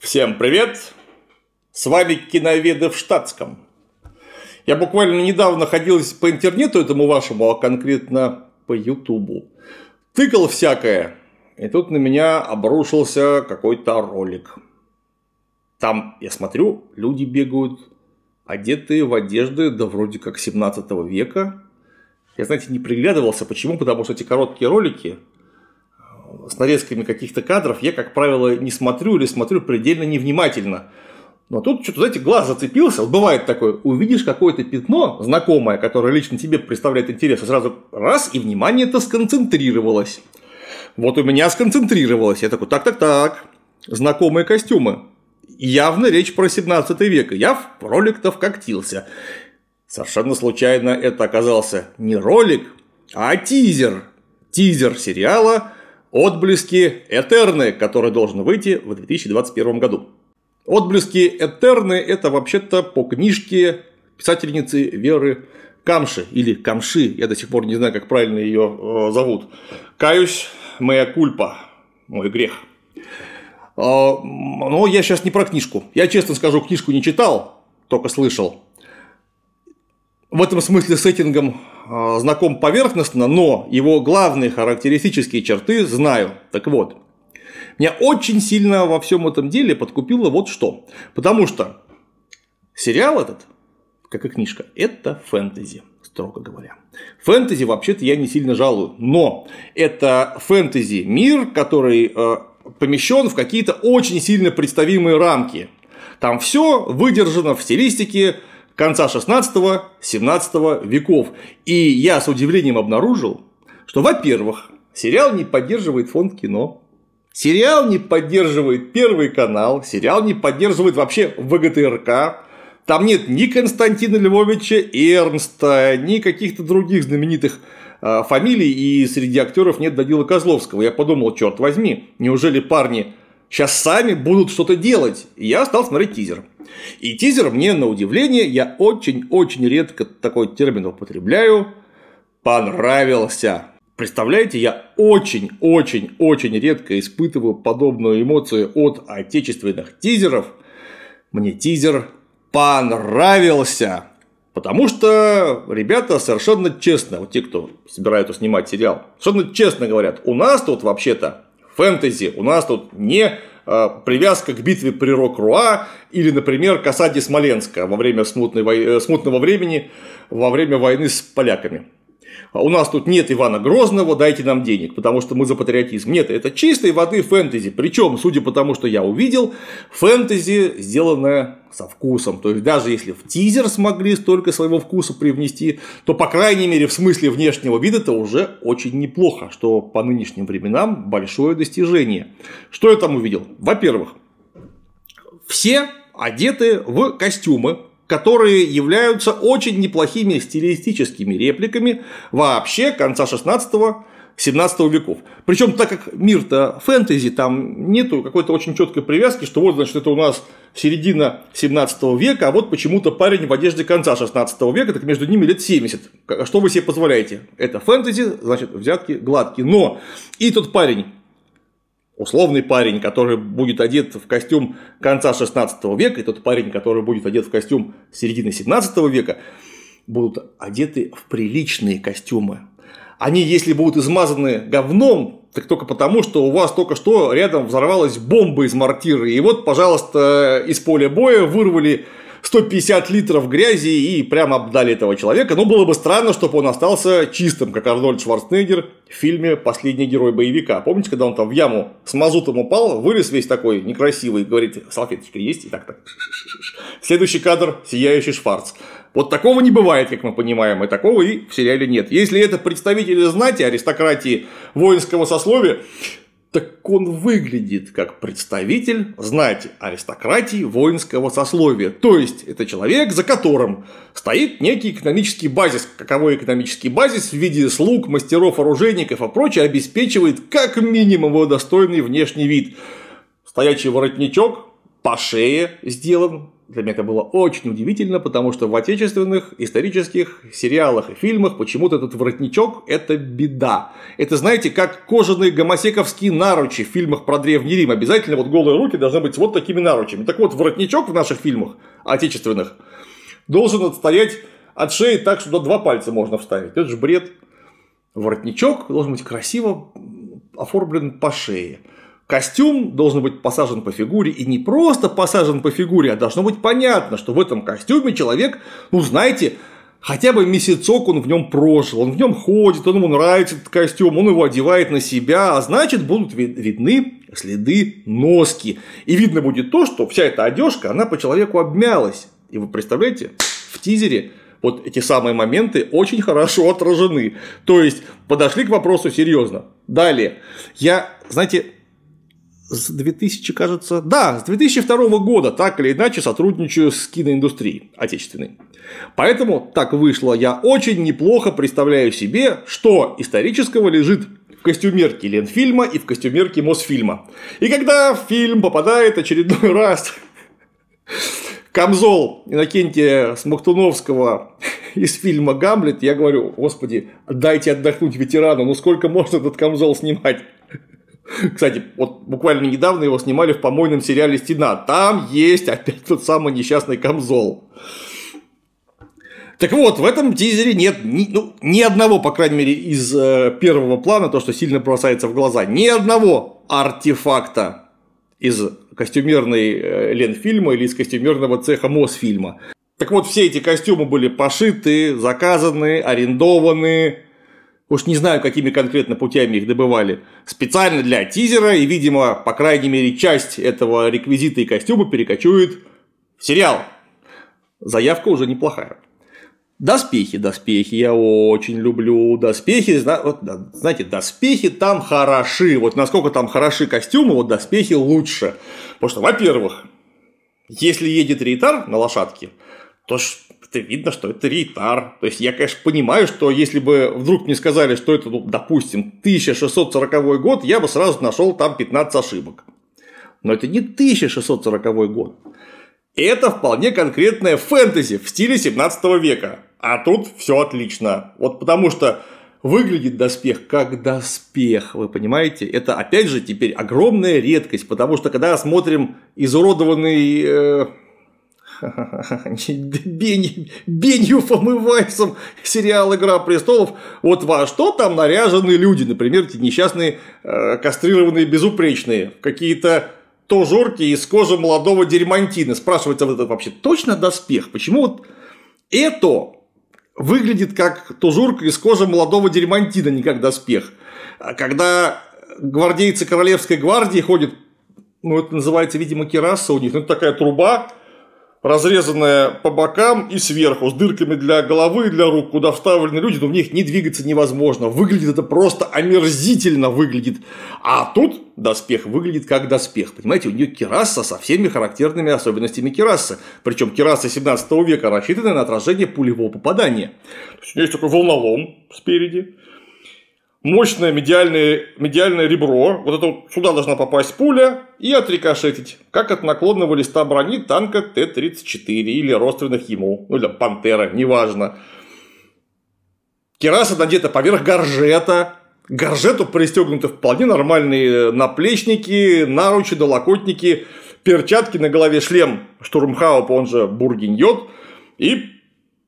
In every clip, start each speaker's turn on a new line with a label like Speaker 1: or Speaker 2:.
Speaker 1: Всем привет! С вами киноведы в штатском. Я буквально недавно ходил по интернету этому вашему, а конкретно по Ютубу. Тыкал всякое, и тут на меня обрушился какой-то ролик. Там, я смотрю, люди бегают, одетые в одежды, да вроде как 17 века. Я, знаете, не приглядывался. Почему? Потому что эти короткие ролики с нарезками каких-то кадров я, как правило, не смотрю или смотрю предельно невнимательно. Но тут что-то, знаете, глаз зацепился. Вот бывает такое, увидишь какое-то пятно знакомое, которое лично тебе представляет интерес, и сразу раз, и внимание это сконцентрировалось. Вот у меня сконцентрировалось. Я такой, так-так-так, знакомые костюмы. Явно речь про 17 век. Я в ролик-то вкоктился. Совершенно случайно это оказался не ролик, а тизер. Тизер сериала Отблески Этерны, который должен выйти в 2021 году. Отблески Этерны – это вообще-то по книжке писательницы Веры Камши или Камши, я до сих пор не знаю, как правильно ее э, зовут. Каюсь, моя кульпа, мой грех. А, но я сейчас не про книжку. Я честно скажу, книжку не читал, только слышал. В этом смысле сеттингом а, знаком поверхностно, но его главные характеристические черты знаю. Так вот, меня очень сильно во всем этом деле подкупило вот что. Потому что сериал этот, как и книжка, это фэнтези, строго говоря. Фэнтези вообще-то я не сильно жалую, но это фэнтези мир, который э, помещен в какие-то очень сильно представимые рамки. Там все выдержано в стилистике конца 16-17 веков. И я с удивлением обнаружил, что, во-первых, сериал не поддерживает фонд кино, сериал не поддерживает Первый канал, сериал не поддерживает вообще ВГТРК, там нет ни Константина Львовича Эрнста, ни каких-то других знаменитых а, фамилий, и среди актеров нет Данила Козловского. Я подумал, черт возьми, неужели парни сейчас сами будут что-то делать? И я стал смотреть тизер. И тизер мне, на удивление, я очень-очень редко такой термин употребляю, понравился. Представляете, я очень-очень-очень редко испытываю подобную эмоцию от отечественных тизеров. Мне тизер понравился. Потому что ребята совершенно честно, вот те, кто собираются снимать сериал, совершенно честно говорят, у нас тут вообще-то фэнтези, у нас тут не привязка к битве при Рок-Руа или, например, к осаде Смоленска во время смутной, э, смутного времени, во время войны с поляками. А у нас тут нет Ивана Грозного, дайте нам денег, потому что мы за патриотизм. Нет, это чистой воды фэнтези. Причем, судя по тому, что я увидел, фэнтези сделанное со вкусом. То есть, даже если в тизер смогли столько своего вкуса привнести, то, по крайней мере, в смысле внешнего вида это уже очень неплохо, что по нынешним временам большое достижение. Что я там увидел? Во-первых, все одеты в костюмы, которые являются очень неплохими стилистическими репликами вообще конца 16 17 веков. Причем, так как мир-то фэнтези, там нету какой-то очень четкой привязки, что вот, значит, это у нас середина 17 века, а вот почему-то парень в одежде конца 16 века, так между ними лет 70. Что вы себе позволяете? Это фэнтези, значит, взятки гладкие. Но и тот парень условный парень, который будет одет в костюм конца 16 века, и тот парень, который будет одет в костюм середины 17 века, будут одеты в приличные костюмы. Они, если будут измазаны говном, так только потому, что у вас только что рядом взорвалась бомба из мортиры. И вот, пожалуйста, из поля боя вырвали 150 литров грязи и прямо обдали этого человека. Но было бы странно, чтобы он остался чистым, как Арнольд Шварценеггер в фильме «Последний герой боевика». Помните, когда он там в яму с мазутом упал, вылез весь такой некрасивый, говорит, салфеточка есть? И так так. Следующий кадр – сияющий Шварц. Вот такого не бывает, как мы понимаем, и такого и в сериале нет. Если это представители знати, аристократии воинского сословия, так он выглядит как представитель знати, аристократии, воинского сословия. То есть, это человек, за которым стоит некий экономический базис. Каковой экономический базис в виде слуг, мастеров, оружейников и прочее обеспечивает как минимум его достойный внешний вид. Стоячий воротничок, по шее сделан. Для меня это было очень удивительно, потому что в отечественных исторических сериалах и фильмах почему-то этот воротничок – это беда. Это, знаете, как кожаные гомосековские наручи в фильмах про Древний Рим. Обязательно вот голые руки должны быть вот такими наручами. Так вот, воротничок в наших фильмах отечественных должен отстоять от шеи так, что два пальца можно вставить. Это же бред. Воротничок должен быть красиво оформлен по шее. Костюм должен быть посажен по фигуре, и не просто посажен по фигуре, а должно быть понятно, что в этом костюме человек, ну знаете, хотя бы месяцок он в нем прожил, он в нем ходит, он ему нравится этот костюм, он его одевает на себя, а значит будут видны следы носки. И видно будет то, что вся эта одежка, она по человеку обмялась. И вы представляете, в тизере вот эти самые моменты очень хорошо отражены. То есть подошли к вопросу серьезно. Далее. Я, знаете, с 2000, кажется, да, с 2002 года так или иначе сотрудничаю с киноиндустрией отечественной. Поэтому так вышло, я очень неплохо представляю себе, что исторического лежит в костюмерке Ленфильма и в костюмерке Мосфильма. И когда фильм попадает очередной раз Камзол Иннокентия Смоктуновского из фильма «Гамлет», я говорю, господи, дайте отдохнуть ветерану, ну сколько можно этот камзол снимать? Кстати, вот буквально недавно его снимали в помойном сериале «Стена». Там есть опять тот самый несчастный камзол. Так вот, в этом тизере нет ни, ну, ни одного, по крайней мере, из э, первого плана, то, что сильно бросается в глаза, ни одного артефакта из костюмерной э, Ленфильма или из костюмерного цеха Мосфильма. Так вот, все эти костюмы были пошиты, заказаны, арендованы, Уж не знаю, какими конкретно путями их добывали. Специально для тизера, и, видимо, по крайней мере, часть этого реквизита и костюма перекочует в сериал. Заявка уже неплохая. Доспехи, доспехи, я очень люблю доспехи. Знаете, доспехи там хороши. Вот насколько там хороши костюмы, вот доспехи лучше. Потому что, во-первых, если едет рейтар на лошадке, то это видно, что это рейтар. То есть я, конечно, понимаю, что если бы вдруг мне сказали, что это, ну, допустим, 1640 год, я бы сразу нашел там 15 ошибок. Но это не 1640 год. Это вполне конкретное фэнтези в стиле 17 века. А тут все отлично. Вот потому что выглядит доспех как доспех, вы понимаете? Это опять же теперь огромная редкость, потому что когда смотрим изуродованный э, Беньюфом и Вайсом сериал «Игра престолов», вот во что там наряжены люди, например, эти несчастные э, кастрированные безупречные, какие-то тожурки из кожи молодого дерьмантина. Спрашивается, вот это вообще точно доспех? Почему вот это выглядит как тужурка из кожи молодого дерьмантина, не как доспех? Когда гвардейцы Королевской гвардии ходят, ну, это называется, видимо, кераса у них, ну, это такая труба, разрезанная по бокам и сверху, с дырками для головы и для рук, куда вставлены люди, но в них не двигаться невозможно. Выглядит это просто омерзительно выглядит. А тут доспех выглядит как доспех. Понимаете, у нее кераса со всеми характерными особенностями керасы. Причем кераса 17 века рассчитана на отражение пулевого попадания. То есть, у нее есть такой волнолом спереди, мощное медиальное, медиальное ребро, вот это вот сюда должна попасть пуля и отрикошетить, как от наклонного листа брони танка Т-34 или родственных ему, ну или Пантера, неважно. Кераса надета поверх горжета, горжету пристегнуты вполне нормальные наплечники, наручи, долокотники, перчатки на голове, шлем штурмхауп, он же бургиньот, и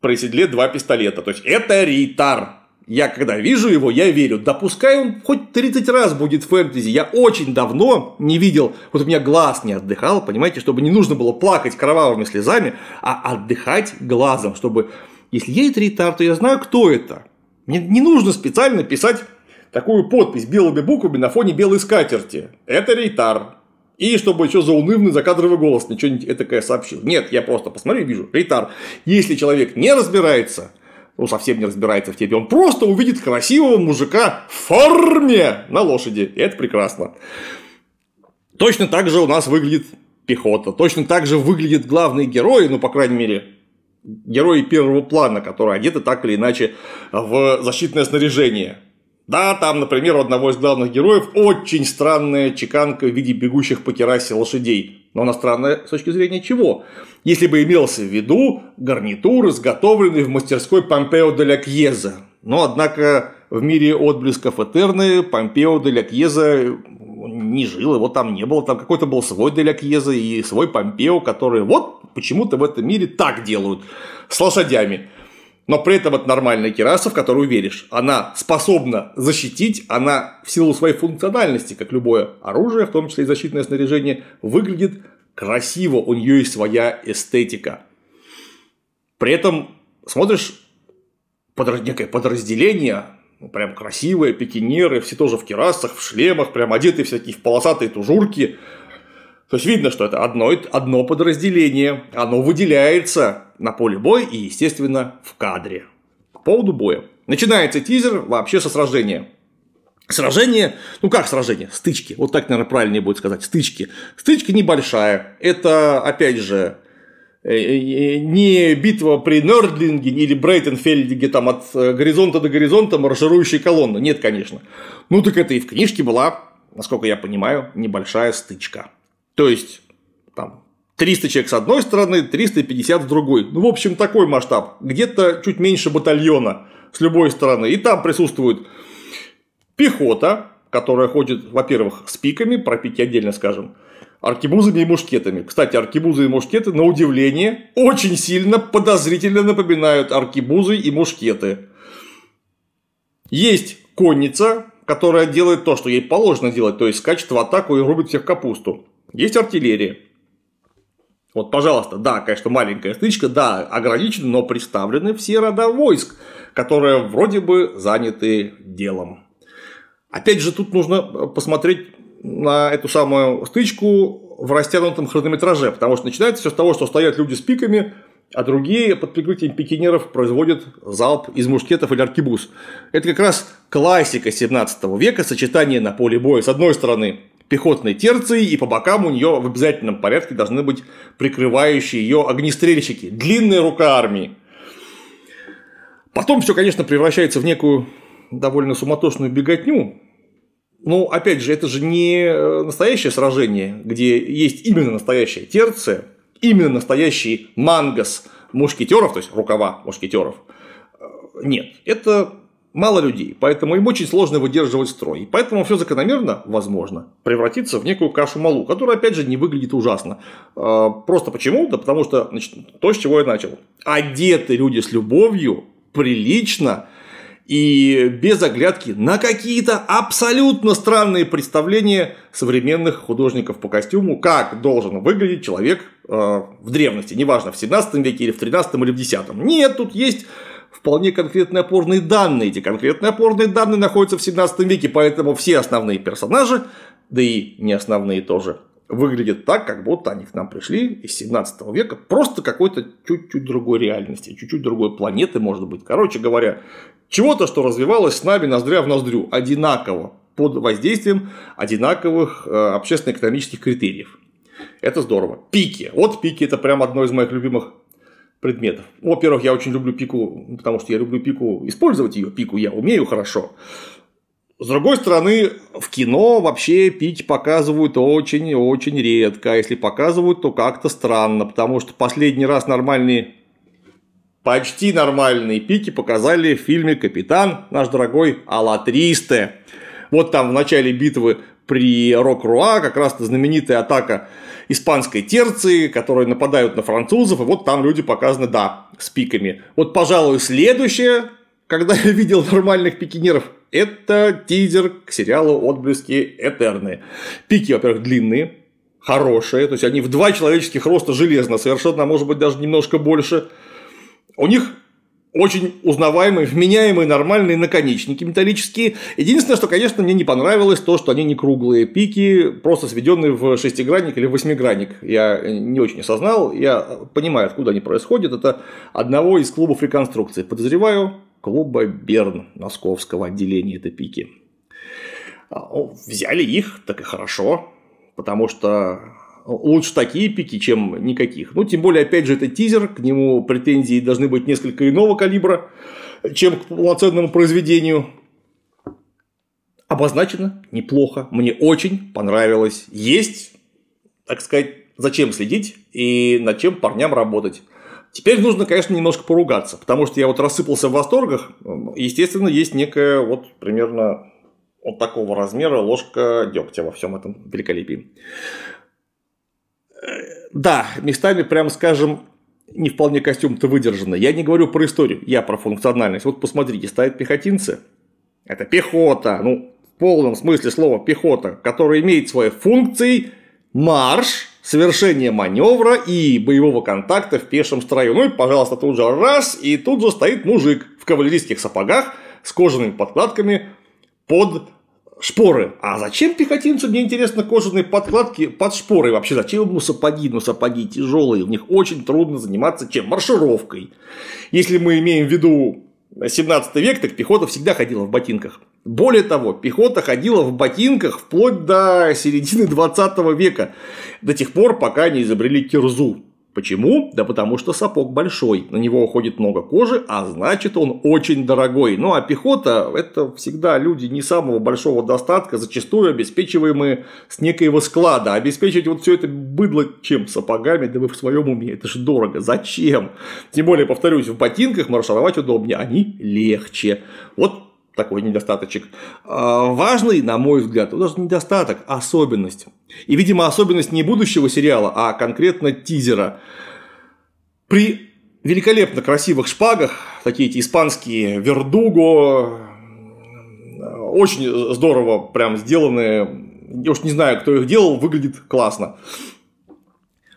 Speaker 1: при седле два пистолета. То есть это рейтар, я когда вижу его, я верю. Да пускай он хоть 30 раз будет фэнтези. Я очень давно не видел, вот у меня глаз не отдыхал, понимаете, чтобы не нужно было плакать кровавыми слезами, а отдыхать глазом, чтобы, если едет ретар, то я знаю, кто это. Мне не нужно специально писать такую подпись белыми буквами на фоне белой скатерти. Это рейтар. И чтобы еще заунывный закадровый голос ничего не этакое сообщил. Нет, я просто посмотрю и вижу. Рейтар. Если человек не разбирается, ну, совсем не разбирается в теме, он просто увидит красивого мужика в форме на лошади. И это прекрасно. Точно так же у нас выглядит пехота. Точно так же выглядят главные герои, ну, по крайней мере, герои первого плана, которые одеты так или иначе в защитное снаряжение. Да, там, например, у одного из главных героев очень странная чеканка в виде бегущих по керасе лошадей. Но она странная с точки зрения чего? Если бы имелся в виду гарнитур, изготовленный в мастерской Помпео де ля Кьеза. Но, однако, в мире отблесков Этерны Помпео де ля Кьеза не жил, его там не было, там какой-то был свой Деля Кьеза и свой Помпео, которые вот почему-то в этом мире так делают с лошадями. Но при этом это нормальная кераса, в которую веришь. Она способна защитить, она в силу своей функциональности, как любое оружие, в том числе и защитное снаряжение, выглядит красиво, у нее есть своя эстетика. При этом смотришь под, некое подразделение, ну, прям красивые пикинеры, все тоже в керасах, в шлемах, прям одеты всякие в полосатые тужурки. То есть видно, что это одно, одно подразделение, оно выделяется на поле боя и, естественно, в кадре. По поводу боя. Начинается тизер вообще со сражения. Сражение, ну как сражение? Стычки. Вот так, наверное, правильнее будет сказать. Стычки. Стычка небольшая. Это, опять же, Э, э, не битва при Нордлинге или Брейтенфельде, где там от э, горизонта до горизонта марширующая колонна. Нет, конечно. Ну так это и в книжке была, насколько я понимаю, небольшая стычка. То есть, там, 300 человек с одной стороны, 350 с другой. Ну, в общем, такой масштаб. Где-то чуть меньше батальона с любой стороны. И там присутствует пехота, которая ходит, во-первых, с пиками, про пики отдельно скажем, аркебузами и мушкетами. Кстати, аркебузы и мушкеты, на удивление, очень сильно подозрительно напоминают аркебузы и мушкеты. Есть конница, которая делает то, что ей положено делать, то есть скачет в атаку и рубит всех капусту. Есть артиллерия. Вот, пожалуйста, да, конечно, маленькая стычка, да, ограничены, но представлены все рода войск, которые вроде бы заняты делом. Опять же, тут нужно посмотреть на эту самую стычку в растянутом хронометраже, потому что начинается все с того, что стоят люди с пиками, а другие под прикрытием пикинеров производят залп из мушкетов или аркибуз. Это как раз классика 17 века, сочетание на поле боя. С одной стороны, пехотной терции, и по бокам у нее в обязательном порядке должны быть прикрывающие ее огнестрельщики. Длинная рука армии. Потом все, конечно, превращается в некую довольно суматошную беготню, ну, опять же, это же не э, настоящее сражение, где есть именно настоящая терция, именно настоящий мангас мушкетеров, то есть рукава мушкетеров. Э, нет, это мало людей, поэтому им очень сложно выдерживать строй. И поэтому все закономерно, возможно, превратиться в некую кашу-малу, которая, опять же, не выглядит ужасно. Э, просто почему? Да потому что значит, то, с чего я начал. Одеты люди с любовью, прилично, и без оглядки на какие-то абсолютно странные представления современных художников по костюму, как должен выглядеть человек э, в древности, неважно, в 17 веке или в 13 или в 10. Нет, тут есть вполне конкретные опорные данные. Эти конкретные опорные данные находятся в 17 веке, поэтому все основные персонажи, да и не основные тоже, выглядят так, как будто они к нам пришли из 17 века, просто какой-то чуть-чуть другой реальности, чуть-чуть другой планеты, может быть. Короче говоря, чего-то, что развивалось с нами ноздря в ноздрю, одинаково, под воздействием одинаковых э, общественно-экономических критериев. Это здорово. Пики. Вот пики это прям одно из моих любимых предметов. Во-первых, я очень люблю пику, потому что я люблю пику, использовать ее пику я умею хорошо. С другой стороны, в кино вообще пики показывают очень-очень редко. А если показывают, то как-то странно, потому что последний раз нормальные почти нормальные пики показали в фильме «Капитан», наш дорогой Алатристе. Вот там в начале битвы при Рок-Руа как раз-то знаменитая атака испанской терции, которые нападают на французов, и вот там люди показаны, да, с пиками. Вот, пожалуй, следующее, когда я видел нормальных пикинеров, это тизер к сериалу «Отблески Этерны». Пики, во-первых, длинные, хорошие, то есть они в два человеческих роста железно, совершенно, может быть, даже немножко больше – у них очень узнаваемые, вменяемые, нормальные наконечники металлические. Единственное, что, конечно, мне не понравилось, то, что они не круглые пики, просто сведенные в шестигранник или восьмигранник. Я не очень осознал, я понимаю, откуда они происходят. Это одного из клубов реконструкции. Подозреваю, клуба Берн московского отделения это пики. А, взяли их, так и хорошо, потому что лучше такие пики, чем никаких. Ну, тем более, опять же, это тизер, к нему претензии должны быть несколько иного калибра, чем к полноценному произведению. обозначено неплохо. Мне очень понравилось. Есть, так сказать, зачем следить и над чем парням работать. Теперь нужно, конечно, немножко поругаться, потому что я вот рассыпался в восторгах. Естественно, есть некая вот примерно вот такого размера ложка дегтя во всем этом великолепии. Да, местами, прям скажем, не вполне костюм-то выдержано. Я не говорю про историю, я про функциональность. Вот посмотрите, стоят пехотинцы. Это пехота, ну, в полном смысле слова пехота, которая имеет свои функции, марш, совершение маневра и боевого контакта в пешем строю. Ну и, пожалуйста, тут же раз, и тут же стоит мужик в кавалерийских сапогах с кожаными подкладками под шпоры. А зачем пехотинцу, мне интересно, кожаные подкладки под шпоры вообще? Зачем ему сапоги? Ну, сапоги тяжелые, в них очень трудно заниматься чем? Маршировкой. Если мы имеем в виду 17 век, так пехота всегда ходила в ботинках. Более того, пехота ходила в ботинках вплоть до середины 20 века, до тех пор, пока не изобрели кирзу. Почему? Да потому что сапог большой, на него уходит много кожи, а значит он очень дорогой. Ну а пехота – это всегда люди не самого большого достатка, зачастую обеспечиваемые с некоего склада. Обеспечить вот все это быдло чем? Сапогами? Да вы в своем уме, это же дорого. Зачем? Тем более, повторюсь, в ботинках маршировать удобнее, они легче. Вот такой недостаточек. А, важный, на мой взгляд, даже недостаток, особенность. И, видимо, особенность не будущего сериала, а конкретно тизера. При великолепно красивых шпагах, такие эти испанские вердуго, очень здорово прям сделанные, я уж не знаю, кто их делал, выглядит классно.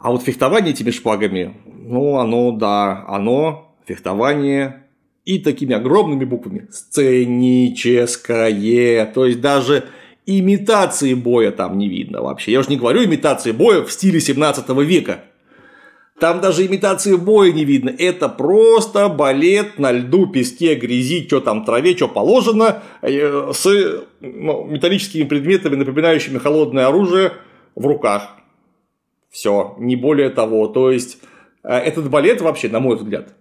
Speaker 1: А вот фехтование этими шпагами, ну, оно, да, оно, фехтование и такими огромными буквами сценическое, то есть даже имитации боя там не видно вообще. Я уже не говорю имитации боя в стиле 17 века. Там даже имитации боя не видно. Это просто балет на льду, песке, грязи, что там траве, что положено, э, с ну, металлическими предметами, напоминающими холодное оружие в руках. Все, не более того. То есть, э, этот балет вообще, на мой взгляд,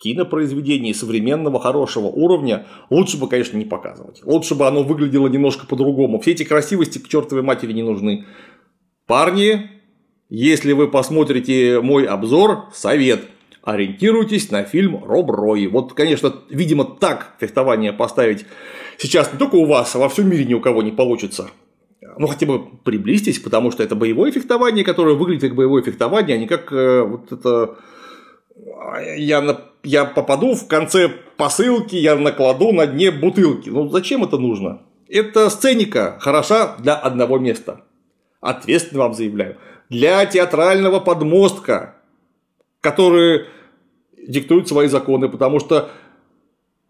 Speaker 1: кинопроизведении современного хорошего уровня лучше бы, конечно, не показывать. Лучше бы оно выглядело немножко по-другому. Все эти красивости к чертовой матери не нужны. Парни, если вы посмотрите мой обзор, совет. Ориентируйтесь на фильм Роб Рой. Вот, конечно, видимо, так фехтование поставить сейчас не только у вас, а во всем мире ни у кого не получится. Ну, хотя бы приблизьтесь, потому что это боевое фехтование, которое выглядит как боевое фехтование, а не как э, вот это я, я попаду в конце посылки, я накладу на дне бутылки. Ну зачем это нужно? Это сценика хороша для одного места. Ответственно вам заявляю. Для театрального подмостка, который диктует свои законы, потому что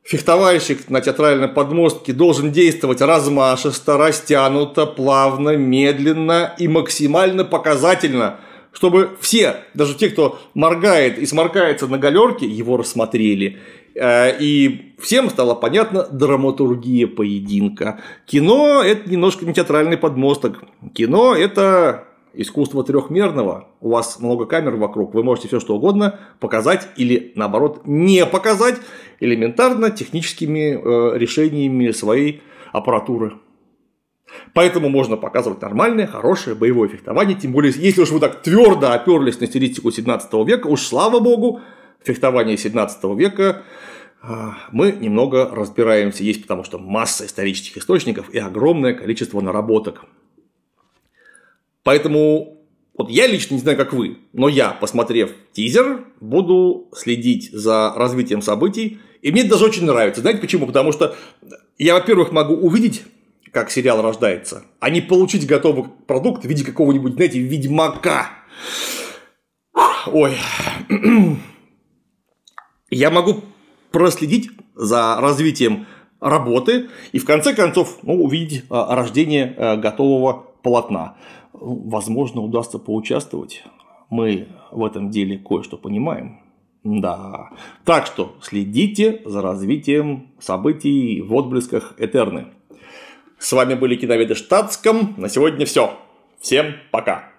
Speaker 1: фехтовальщик на театральном подмостке должен действовать размашисто, растянуто, плавно, медленно и максимально показательно – чтобы все, даже те, кто моргает и сморкается на галерке, его рассмотрели. Э, и всем стало понятно драматургия поединка. Кино – это немножко не театральный подмосток. Кино – это искусство трехмерного. У вас много камер вокруг, вы можете все что угодно показать или наоборот не показать элементарно техническими э, решениями своей аппаратуры. Поэтому можно показывать нормальное, хорошее боевое фехтование. Тем более, если уж вы так твердо оперлись на стилистику 17 века, уж слава богу, фехтование 17 века а, мы немного разбираемся. Есть потому что масса исторических источников и огромное количество наработок. Поэтому вот я лично не знаю, как вы, но я, посмотрев тизер, буду следить за развитием событий. И мне это даже очень нравится. Знаете почему? Потому что я, во-первых, могу увидеть как сериал рождается, а не получить готовый продукт в виде какого-нибудь, знаете, ведьмака. Ой. Я могу проследить за развитием работы и в конце концов ну, увидеть а, рождение а, готового полотна. Возможно, удастся поучаствовать. Мы в этом деле кое-что понимаем. Да. Так что следите за развитием событий в отблесках Этерны. С вами были киноведы штатском. На сегодня все. Всем пока.